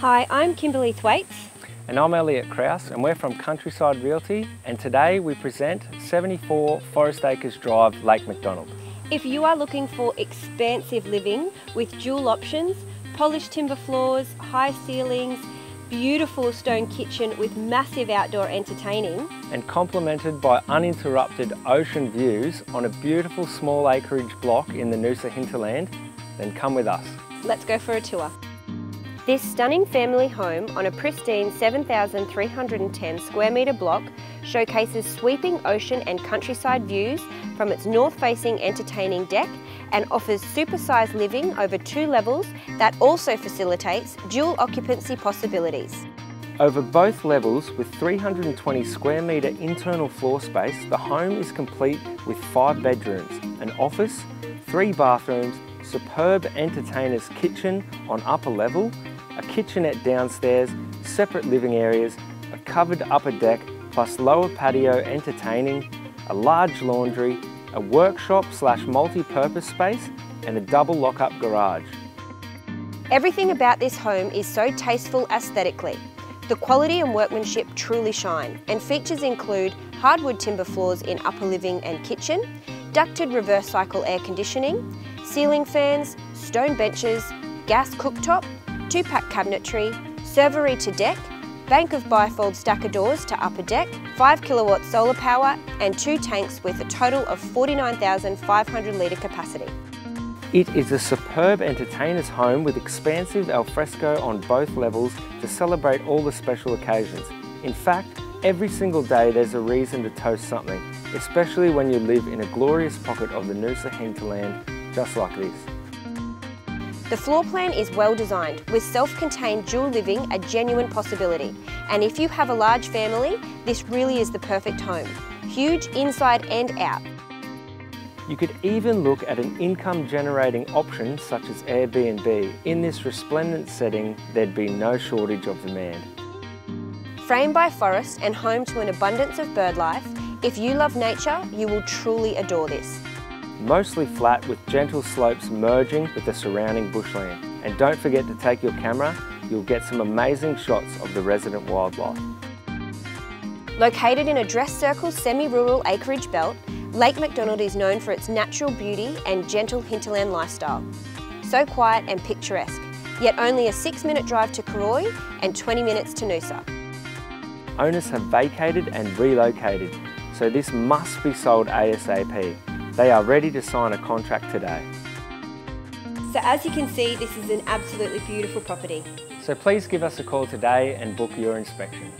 I'm Kimberlea Thwaites. And I'm Eliot Krause and we're from Countryside Realty and today we present 74 Forest Acres Drive, Lake Macdonald. If you are looking for expansive living with dual options, polished timber floors, high ceilings, beautiful stone kitchen with massive outdoor entertaining. And complemented by uninterrupted ocean views on a beautiful small acreage block in the Noosa hinterland, then come with us. Let's go for a tour. This stunning family home on a pristine 7,310 square metre block showcases sweeping ocean and countryside views from its north-facing entertaining deck and offers supersized living over two levels that also facilitates dual occupancy possibilities. Over both levels with 320 square metre internal floor space, the home is complete with five bedrooms, an office, three bathrooms, superb entertainer's kitchen on upper level, a kitchenette downstairs, separate living areas, a covered upper deck, plus lower patio entertaining, a large laundry, a workshop slash multi-purpose space, and a double lock-up garage. Everything about this home is so tasteful aesthetically. The quality and workmanship truly shine, and features include hardwood timber floors in upper living and kitchen, ducted reverse cycle air conditioning, ceiling fans, stone benches, gas cooktop, two-pack cabinetry, servery to deck, bank of bifold stacker doors to upper deck, 5 kilowatt solar power and two tanks with a total of 49,500 litre capacity. It is a superb entertainer's home with expansive alfresco on both levels to celebrate all the special occasions. In fact, every single day there's a reason to toast something, especially when you live in a glorious pocket of the Noosa hinterland just like this. The floor plan is well designed, with self-contained dual living a genuine possibility. And if you have a large family, this really is the perfect home. Huge inside and out. You could even look at an income generating option such as Airbnb. In this resplendent setting, there'd be no shortage of demand. Framed by forest and home to an abundance of bird life, if you love nature, you will truly adore this mostly flat with gentle slopes merging with the surrounding bushland. And don't forget to take your camera, you'll get some amazing shots of the resident wildlife. Located in a dress circle semi-rural acreage belt, Lake Macdonald is known for its natural beauty and gentle hinterland lifestyle. So quiet and picturesque, yet only a six minute drive to Cooroy and 20 minutes to Noosa. Owners have vacated and relocated, so this must be sold ASAP. They are ready to sign a contract today. So as you can see, this is an absolutely beautiful property. So please give us a call today and book your inspection.